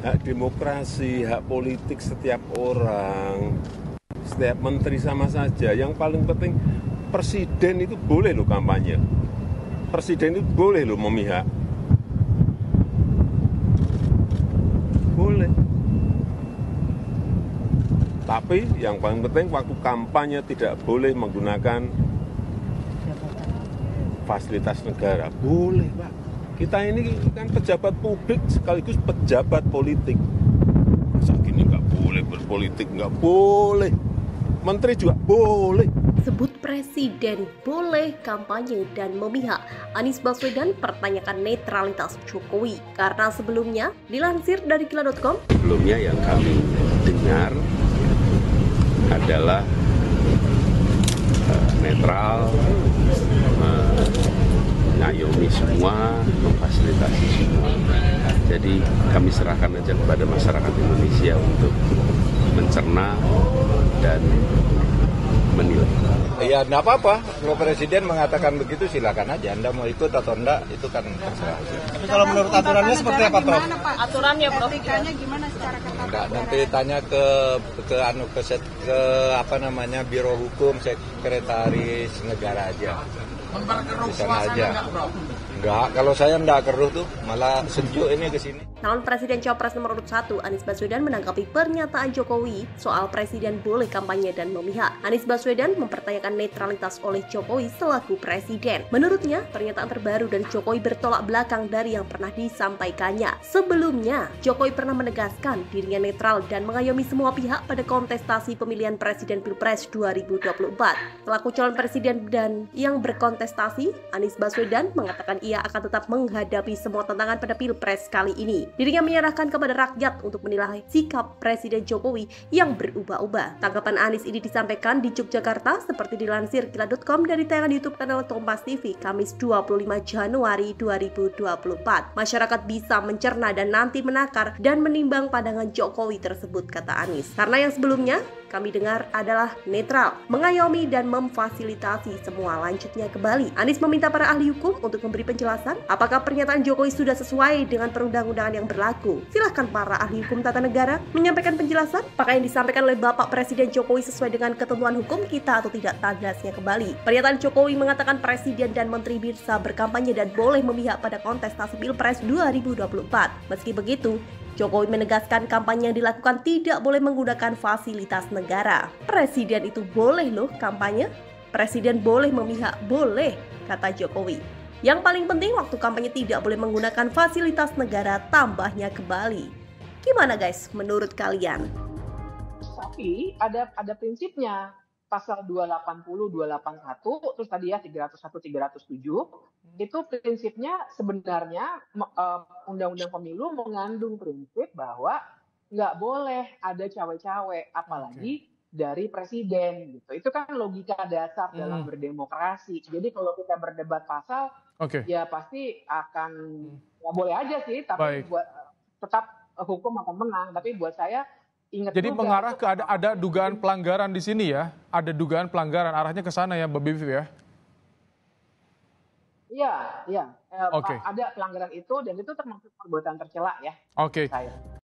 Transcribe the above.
hak demokrasi, hak politik setiap orang, setiap menteri sama saja. Yang paling penting presiden itu boleh loh kampanye. Presiden itu boleh loh memihak. Boleh. Tapi yang paling penting waktu kampanye tidak boleh menggunakan fasilitas negara. Boleh, Pak. Kita ini kan pejabat publik sekaligus pejabat politik. Masa gini nggak boleh berpolitik, nggak boleh. Menteri juga boleh. Sebut presiden boleh kampanye dan memihak. Anies Baswedan pertanyakan netralitas Jokowi. Karena sebelumnya, dilansir dari kila.com, Sebelumnya yang kami dengar adalah eh, netral, mengayomi semua, memfasilitasi semua. Jadi kami serahkan aja kepada masyarakat Indonesia untuk mencerna dan menilai. Ya enggak apa-apa, kalau presiden mengatakan begitu silakan aja. Anda mau ikut atau enggak itu kan terserah. Tapi kalau menurut aturannya seperti apa, Prof? Aturannya, Prof. Etikanya gimana secara ketat? Enggak, nanti tanya ke ke anu ke, set- ke apa namanya Biro Hukum Sekretaris Negara aja. Di sana aja. Enggak, kalau saya enggak keruh tuh, malah sejuk ini ke sini. calon presiden Cawapres nomor urut 1 Anies Baswedan menanggapi pernyataan Jokowi soal presiden boleh kampanye dan memihak. Anies Baswedan mempertanyakan netralitas oleh Jokowi selaku presiden. Menurutnya, pernyataan terbaru dari Jokowi bertolak belakang dari yang pernah disampaikannya. Sebelumnya, Jokowi pernah menegaskan dirinya netral dan mengayomi semua pihak pada kontestasi pemilihan presiden Pilpres 2024. Selaku calon presiden dan yang berkontestasi, Anies Baswedan mengatakan ia akan tetap menghadapi semua tantangan pada Pilpres kali ini. Dirinya menyerahkan kepada rakyat untuk menilai sikap Presiden Jokowi yang berubah-ubah. Tanggapan Anies ini disampaikan di Yogyakarta seperti dilansir kila.com dari tayangan YouTube kanal Kompas TV Kamis 25 Januari 2024. Masyarakat bisa mencerna dan nanti menakar dan menimbang pandangan Jokowi tersebut kata Anies. Karena yang sebelumnya kami dengar adalah netral, mengayomi dan memfasilitasi semua lanjutnya kembali. Anies meminta para ahli hukum untuk memberi penjelasan apakah pernyataan Jokowi sudah sesuai dengan perundang-undangan yang berlaku. Silahkan para ahli hukum tata negara menyampaikan penjelasan apakah yang disampaikan oleh Bapak Presiden Jokowi sesuai dengan ketentuan hukum kita atau tidak tandasnya kembali. Pernyataan Jokowi mengatakan Presiden dan Menteri bisa berkampanye dan boleh memihak pada kontestasi Pilpres 2024. Meski begitu, Jokowi menegaskan kampanye yang dilakukan tidak boleh menggunakan fasilitas negara. Presiden itu boleh loh kampanye. Presiden boleh memihak, boleh, kata Jokowi. Yang paling penting waktu kampanye tidak boleh menggunakan fasilitas negara tambahnya kembali. Gimana guys menurut kalian? Tapi ada ada prinsipnya. Pasal 280, 281, terus tadi ya 301, 307, itu prinsipnya sebenarnya eh, undang-undang pemilu mengandung prinsip bahwa nggak boleh ada cawe-cawe, apalagi dari presiden gitu. Itu kan logika dasar dalam Hmm. berdemokrasi. Jadi kalau kita berdebat pasal, Oke. ya pasti akan ya boleh aja sih, tapi Baik. buat tetap hukum akan menang. Tapi buat saya ingat Jadi juga mengarah ke ada ada dugaan pelanggaran di sini ya. Ada dugaan pelanggaran arahnya ke sana ya, Mbak Bivi ya. Iya, iya. Eh, Oke. Pak, ada pelanggaran itu dan itu termasuk perbuatan tercela ya Oke. saya.